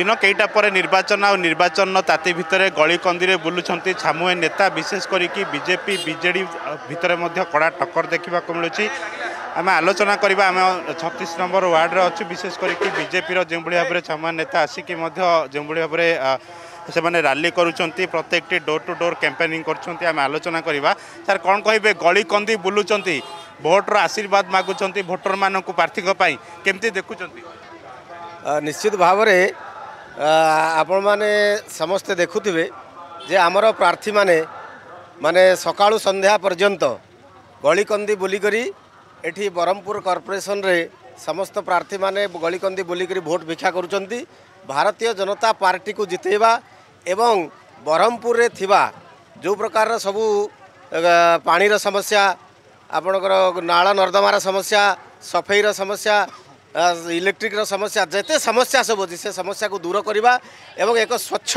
দিন কেইটা পরে নির্বাচন আর নির্বাচন তাঁতি ভিতরে গলি গলিকন্দিরে বুলুচার ছামুয়ে নেতা বিশেষ করি বিজেপি বিজেডি ভিতরে মধ্যে কড়া টক্কর দেখা মিলুছি আমি আলোচনা করা আমি ছত্রিশ নম্বর ওয়ার্ডে অছু বিশেষ করি বিজেপি যেভাবে ভাবে ছামুয়া নেতা আসিকি যেভাবে ভাবে সে রালি করছেন প্রত্যেকটি ডোর টু ডোর ক্যাম্পেনিং করছেন আমি আলোচনা করা স্যার কম কহবে কন্দি বুলুচার ভোটর আশীর্বাদ মাগুচার ভোটর মানুষ প্রার্থীঙ্ কেমতি দেখুম নিশ্চিত ভাবে ଆପଣମାନେ ସମସ୍ତେ ଦେଖୁଥିବେ ଯେ ଆମର ପ୍ରାର୍ଥୀମାନେ ମାନେ ସକାଳୁ ସନ୍ଧ୍ୟା ପର୍ଯ୍ୟନ୍ତ ଗଳିକନ୍ଦି ବୁଲିକରି ଏଠି ବରହମପୁର କର୍ପୋରେସନରେ ସମସ୍ତ ପ୍ରାର୍ଥୀମାନେ ଗଳିକନ୍ଦି ବୁଲିକରି ଭୋଟ୍ ଭିକ୍ଷା କରୁଛନ୍ତି ଭାରତୀୟ ଜନତା ପାର୍ଟିକୁ ଜିତେଇବା ଏବଂ ବରହମପୁରରେ ଥିବା ଯେଉଁ ପ୍ରକାରର ସବୁ ପାଣିର ସମସ୍ୟା ଆପଣଙ୍କର ନାଳ ନର୍ଦ୍ଦମାର ସମସ୍ୟା ସଫେଇର ସମସ୍ୟା ଇଲେକ୍ଟ୍ରିକର ସମସ୍ୟା ଯେତେ ସମସ୍ୟା ସବୁ ଅଛି ସେ ସମସ୍ୟାକୁ ଦୂର କରିବା ଏବଂ ଏକ ସ୍ୱଚ୍ଛ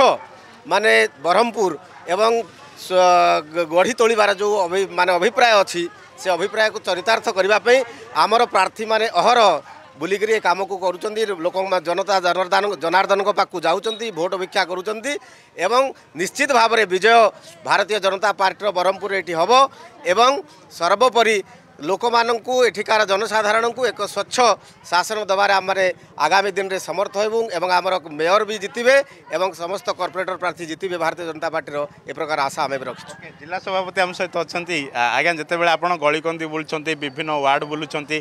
ମାନେ ବ୍ରହ୍ମପୁର ଏବଂ ଗଢ଼ି ତୋଳିବାର ଯେଉଁ ମାନେ ଅଭିପ୍ରାୟ ଅଛି ସେ ଅଭିପ୍ରାୟକୁ ଚରିତାର୍ଥ କରିବା ପାଇଁ ଆମର ପ୍ରାର୍ଥୀମାନେ ଅହର ବୁଲିକରି ଏ କାମକୁ କରୁଛନ୍ତି ଲୋକ ଜନତା ଜନର୍ଦ୍ଦାନ ଜନାର୍ଦ୍ଦନଙ୍କ ପାଖକୁ ଯାଉଛନ୍ତି ଭୋଟ ଭିକ୍ଷା କରୁଛନ୍ତି ଏବଂ ନିଶ୍ଚିତ ଭାବରେ ବିଜୟ ଭାରତୀୟ ଜନତା ପାର୍ଟିର ବ୍ରହ୍ମପୁରରେ ଏଠି ହେବ ଏବଂ ସର୍ବୋପରି ଲୋକମାନଙ୍କୁ ଏଠିକାର ଜନସାଧାରଣଙ୍କୁ ଏକ ସ୍ୱଚ୍ଛ ଶାସନ ଦେବାରେ ଆମରେ ଆଗାମୀ ଦିନରେ ସମର୍ଥ ହେବୁ ଏବଂ ଆମର ମେୟର ବି ଜିତିବେ ଏବଂ ସମସ୍ତ କର୍ପୋରେଟର ପ୍ରାର୍ଥୀ ଜିତିବେ ଭାରତୀୟ ଜନତା ପାର୍ଟିର ଏ ପ୍ରକାର ଆଶା ଆମେ ବି ରଖିଛୁ ଜିଲ୍ଲା ସଭାପତି ଆମ ସହିତ ଅଛନ୍ତି ଆଜ୍ଞା ଯେତେବେଳେ ଆପଣ ଗଳିକନ୍ଦି ବୁଲୁଛନ୍ତି ବିଭିନ୍ନ ୱାର୍ଡ଼ ବୁଲୁଛନ୍ତି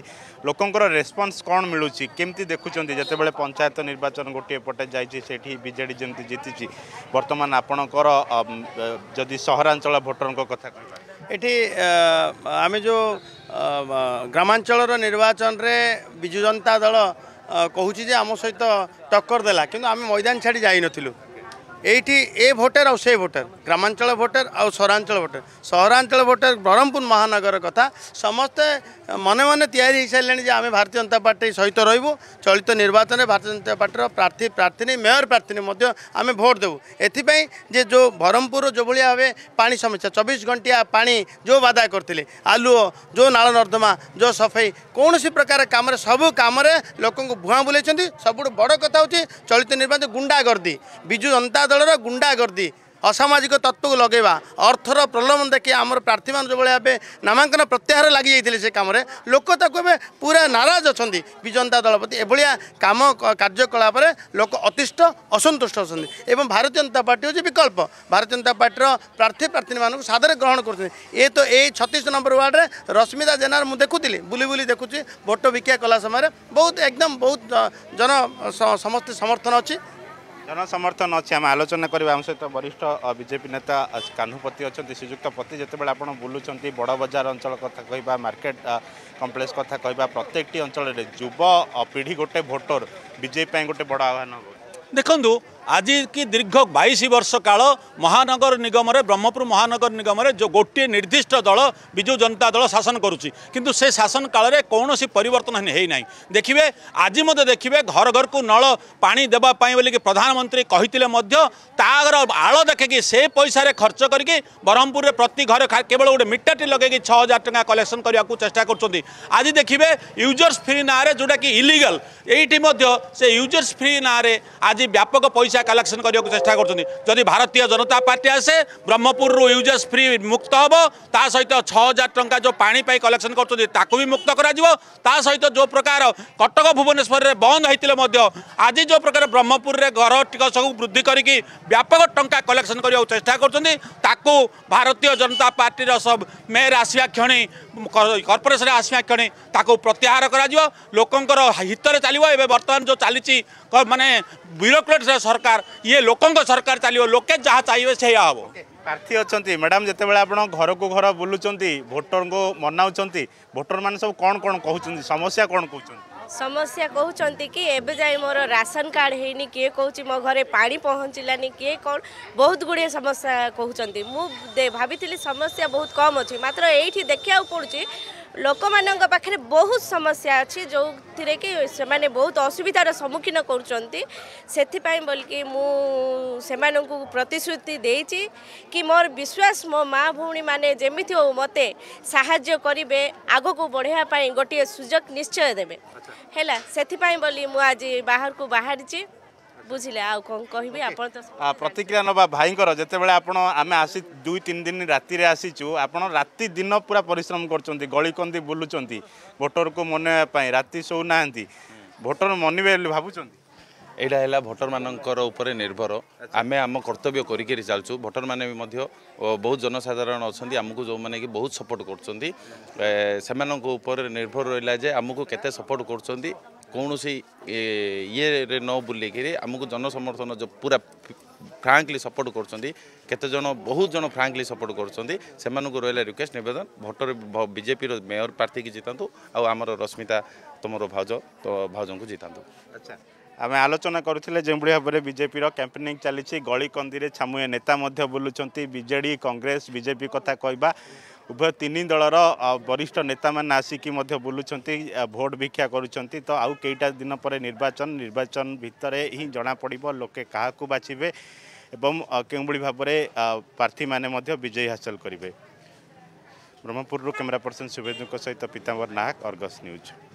ଲୋକଙ୍କର ରେସ୍ପନ୍ସ କ'ଣ ମିଳୁଛି କେମିତି ଦେଖୁଛନ୍ତି ଯେତେବେଳେ ପଞ୍ଚାୟତ ନିର୍ବାଚନ ଗୋଟିଏ ପଟେ ଯାଇଛି ସେଠି ବିଜେଡ଼ି ଯେମିତି ଜିତିଛି ବର୍ତ୍ତମାନ ଆପଣଙ୍କର ଯଦି ସହରାଞ୍ଚଳ ଭୋଟରଙ୍କ କଥା କହିବା ଏଠି ଆମେ ଯେଉଁ ଗ୍ରାମାଞ୍ଚଳର ନିର୍ବାଚନରେ ବିଜୁ ଜନତା ଦଳ କହୁଛି ଯେ ଆମ ସହିତ ଟକ୍କର ଦେଲା କିନ୍ତୁ ଆମେ ମଇଦାନ ଛାଡ଼ି ଯାଇନଥିଲୁ এইটি এ ভোটার আউ সে ভোটার গ্রামাঞ্চল ভোটার আউ সহরাঞ্চল ভোটার সহরাঞ্চল ভোটার ব্রহ্মপুর মহানগর কথা সমস্তে মনে মনে তৈরি হয়ে সারে যে আমি ভারতীয় জনতা পার্টি সহিত রহবু চলিত নির্বাচনে ভারতীয় জনতা পার্টির প্রার্থী প্রার্থিনী মেয়র প্রার্থী আমি ভোট দেবু এথিপাই যে যে ব্রহ্মপুর যেভাবে ভাবে পা সমস্যা চব্বিশ ঘণ্টিয়া পা যে বাধা করলে আলুও যে নাল নর্দমা যে সফাই কৌশি প্রকার কামরে সবু কামরে লোক ভুয়া বুলাইছেন সবুঠ বড় কথা হচ্ছে চলিত নির্বাচন গুন্ডাগর্দি বিজু জনতা ଦଳର ଗୁଣ୍ଡାଗର୍ଦ୍ଦି ଅସାମାଜିକ ତତ୍ତ୍ୱକୁ ଲଗାଇବା ଅର୍ଥର ପ୍ରଲୋଭନ ଦେଖି ଆମର ପ୍ରାର୍ଥୀମାନେ ଯେଉଁଭଳି ଭାବେ ନାମାଙ୍କନ ପ୍ରତ୍ୟାହାର ଲାଗିଯାଇଥିଲେ ସେ କାମରେ ଲୋକ ତାକୁ ଏବେ ପୁରା ନାରାଜ ଅଛନ୍ତି ବିଜୁ ଜନତା ଦଳ ପ୍ରତି ଏଭଳିଆ କାମ କାର୍ଯ୍ୟକଳାପରେ ଲୋକ ଅତିଷ୍ଠ ଅସନ୍ତୁଷ୍ଟ ଅଛନ୍ତି ଏବଂ ଭାରତୀୟ ଜନତା ପାର୍ଟି ହେଉଛି ବିକଳ୍ପ ଭାରତୀୟ ଜନତା ପାର୍ଟିର ପ୍ରାର୍ଥୀ ପ୍ରାର୍ଥୀମାନଙ୍କୁ ସାଦରେ ଗ୍ରହଣ କରୁଛନ୍ତି ଏ ତ ଏଇ ଛତିଶ ନମ୍ବର ୱାର୍ଡ଼ରେ ରଶ୍ମିତା ଜେନାର ମୁଁ ଦେଖୁଥିଲି ବୁଲି ବୁଲି ଦେଖୁଛି ଭୋଟ ବିକ୍ରିୟା କଲା ସମୟରେ ବହୁତ ଏକଦମ ବହୁତ ଜନ ସମସ୍ତେ ସମର୍ଥନ ଅଛି ଜନସମର୍ଥନ ଅଛି ଆମେ ଆଲୋଚନା କରିବା ଆମ ସହିତ ବରିଷ୍ଠ ବିଜେପି ନେତା କାହ୍ନୁପତି ଅଛନ୍ତି ଶ୍ରୀଯୁକ୍ତ ପତି ଯେତେବେଳେ ଆପଣ ବୁଲୁଛନ୍ତି ବଡ଼ ବଜାର ଅଞ୍ଚଳ କଥା କହିବା ମାର୍କେଟ କମ୍ପ୍ଲେକ୍ସ କଥା କହିବା ପ୍ରତ୍ୟେକଟି ଅଞ୍ଚଳରେ ଯୁବ ପିଢ଼ି ଗୋଟେ ଭୋଟର ବିଜେପି ପାଇଁ ଗୋଟେ ବଡ଼ ଆହ୍ୱାନ ହେବ ଦେଖନ୍ତୁ ଆଜିକି ଦୀର୍ଘ ବାଇଶ ବର୍ଷ କାଳ ମହାନଗର ନିଗମରେ ବ୍ରହ୍ମପୁର ମହାନଗର ନିଗମରେ ଯେଉଁ ଗୋଟିଏ ନିର୍ଦ୍ଦିଷ୍ଟ ଦଳ ବିଜୁ ଜନତା ଦଳ ଶାସନ କରୁଛି କିନ୍ତୁ ସେ ଶାସନ କାଳରେ କୌଣସି ପରିବର୍ତ୍ତନ ହେଇନାହିଁ ଦେଖିବେ ଆଜି ମଧ୍ୟ ଦେଖିବେ ଘର ଘରକୁ ନଳ ପାଣି ଦେବା ପାଇଁ ବୋଲିକି ପ୍ରଧାନମନ୍ତ୍ରୀ କହିଥିଲେ ମଧ୍ୟ ତାର ଆଳ ଦେଖିକି ସେ ପଇସାରେ ଖର୍ଚ୍ଚ କରିକି ବ୍ରହ୍ମପୁରରେ ପ୍ରତି ଘରେ କେବଳ ଗୋଟେ ମିଟରଟି ଲଗେଇକି ଛଅ ହଜାର ଟଙ୍କା କଲେକ୍ସନ୍ କରିବାକୁ ଚେଷ୍ଟା କରୁଛନ୍ତି ଆଜି ଦେଖିବେ ୟୁଜର୍ସ ଫ୍ରି ନାଁରେ ଯେଉଁଟାକି ଇଲିଗାଲ୍ ଏଇଠି ମଧ୍ୟ ସେ ୟୁଜର୍ସ ଫ୍ରି ନାଁରେ ଆଜି ବ୍ୟାପକ ପଇସା চা কালেকশন কৰিবৰ চেষ্টা কৰিছনি যদি ভাৰতীয় জনতা পাৰ্টি আছে ব্ৰহ্মপৰৰ ইউজেছ ফ্রি মুক্ত হব তাৰ সৈতে 6000 টকা যো পানী পাই কালেকশন কৰছনি তাকো বি মুক্ত কৰা দিব তাৰ সৈতে যো প্ৰকাৰ কটক ভুবনেশ্বৰৰ বন্ধ হৈtile মধ্য আজি যো প্ৰকাৰ ব্ৰহ্মপৰৰ ঘৰটিক সক বৃদ্ধি কৰি কি ব্যাপক টঙ্কা কালেকশন কৰি অ চেষ্টা কৰিছনি তাকো ভাৰতীয় জনতা পাৰ্টিৰ সব মে ৰাসিয়া ক্ষণি কৰ্পোৰেটৰ ৰাসিয়া ক্ষণি তাকো প্ৰত্যাهار কৰা দিব লোকৰ हितৰে চলিবা এ বৰ্তমান যো চলিছি মানে bürocrats ସରକାର ଇଏ ଲୋକଙ୍କ ସରକାର ଚାଲିବ ଲୋକେ ଯାହା ଚାହିଁବେ ସେଇଆ ହେବ ପ୍ରାର୍ଥୀ ଅଛନ୍ତି ମ୍ୟାଡ଼ାମ୍ ଯେତେବେଳେ ଆପଣ ଘରକୁ ଘର ବୁଲୁଛନ୍ତି ଭୋଟରଙ୍କୁ ମନାଉଛନ୍ତି ଭୋଟରମାନେ ସବୁ କ'ଣ କ'ଣ କହୁଛନ୍ତି ସମସ୍ୟା କ'ଣ କହୁଛନ୍ତି ସମସ୍ୟା କହୁଛନ୍ତି କି ଏବେ ଯାଏ ମୋର ରାସନ କାର୍ଡ଼ ହେଇନି କିଏ କହୁଛି ମୋ ଘରେ ପାଣି ପହଞ୍ଚିଲାନି କିଏ କ'ଣ ବହୁତ ଗୁଡ଼ିଏ ସମସ୍ୟା କହୁଛନ୍ତି ମୁଁ ଭାବିଥିଲି ସମସ୍ୟା ବହୁତ କମ୍ ଅଛି ମାତ୍ର ଏଇଠି ଦେଖିବାକୁ ପଡ଼ୁଛି ଲୋକମାନଙ୍କ ପାଖରେ ବହୁତ ସମସ୍ୟା ଅଛି ଯେଉଁଥିରେ କି ସେମାନେ ବହୁତ ଅସୁବିଧାର ସମ୍ମୁଖୀନ କରୁଛନ୍ତି ସେଥିପାଇଁ ବୋଲିକି ମୁଁ ସେମାନଙ୍କୁ ପ୍ରତିଶ୍ରୁତି ଦେଇଛି କି ମୋର ବିଶ୍ୱାସ ମୋ ମା ଭଉଣୀମାନେ ଯେମିତି ହଉ ମୋତେ ସାହାଯ୍ୟ କରିବେ ଆଗକୁ ବଢ଼େଇବା ପାଇଁ ଗୋଟିଏ ସୁଯୋଗ ନିଶ୍ଚୟ ଦେବେ ହେଲା ସେଥିପାଇଁ ବୋଲି ମୁଁ ଆଜି ବାହାରକୁ ବାହାରିଛି বুঝলে আহবি আপনার প্রতিক্রিয়া নবা ভাইঙ্কর যেতবে আপনার আমি আসি দুই তিন দিন রাতে আসিছু আপনার রাতে দিন পুরা পরিশ্রম করছেন গলিকন্দি বুলুচার ভোটরকু মনাইয়া রাতে শো না ভোটর মনবে ভাবুচার ଏଇଟା ହେଲା ଭୋଟରମାନଙ୍କର ଉପରେ ନିର୍ଭର ଆମେ ଆମ କର୍ତ୍ତବ୍ୟ କରିକିରି ଚାଲୁଛୁ ଭୋଟରମାନେ ବି ମଧ୍ୟ ବହୁତ ଜନସାଧାରଣ ଅଛନ୍ତି ଆମକୁ ଯେଉଁମାନେ କି ବହୁତ ସପୋର୍ଟ କରୁଛନ୍ତି ସେମାନଙ୍କ ଉପରେ ନିର୍ଭର ରହିଲା ଯେ ଆମକୁ କେତେ ସପୋର୍ଟ କରୁଛନ୍ତି କୌଣସି ଇଏରେ ନ ବୁଲିକିରି ଆମକୁ ଜନସମର୍ଥନ ଯେଉଁ ପୁରା ଫ୍ରାଙ୍କଲି ସପୋର୍ଟ କରୁଛନ୍ତି କେତେଜଣ ବହୁତ ଜଣ ଫ୍ରାଙ୍କଲି ସପୋର୍ଟ କରୁଛନ୍ତି ସେମାନଙ୍କୁ ରହିଲା ରିକ୍ୱେଷ୍ଟ ନିବେଦନ ଭୋଟରେ ବିଜେପିର ମେୟର ପ୍ରାର୍ଥୀକି ଜିତାନ୍ତୁ ଆଉ ଆମର ରଶ୍ମିତା ତୁମର ଭାଉଜ ତ ଭାଉଜଙ୍କୁ ଜିତାନ୍ତୁ ଆଚ୍ଛା ଆମେ ଆଲୋଚନା କରୁଥିଲେ ଯେଉଁଭଳି ଭାବରେ ବିଜେପିର କ୍ୟାମ୍ପେନିଂ ଚାଲିଛି ଗଳିକନ୍ଦିରେ ଛାମୁଏ ନେତା ମଧ୍ୟ ବୁଲୁଛନ୍ତି ବିଜେଡ଼ି କଂଗ୍ରେସ ବିଜେପି କଥା କହିବା उभय तिन दल वरिष्ठ नेता म आसिक बुलुन्छ भोट आउ आउटा दिन पर निर्वाचन निर्वाचन निर्वाचनभित्र हिँड जनाप लोके एवं बाछबे ए केही भावर प्रार्थी मध्य विजयी हासल गरे ब्रह्मपुरु क्यमेरा पर्सन शुभेदु सहित पीताम्बर नायक अर्गस न्यूज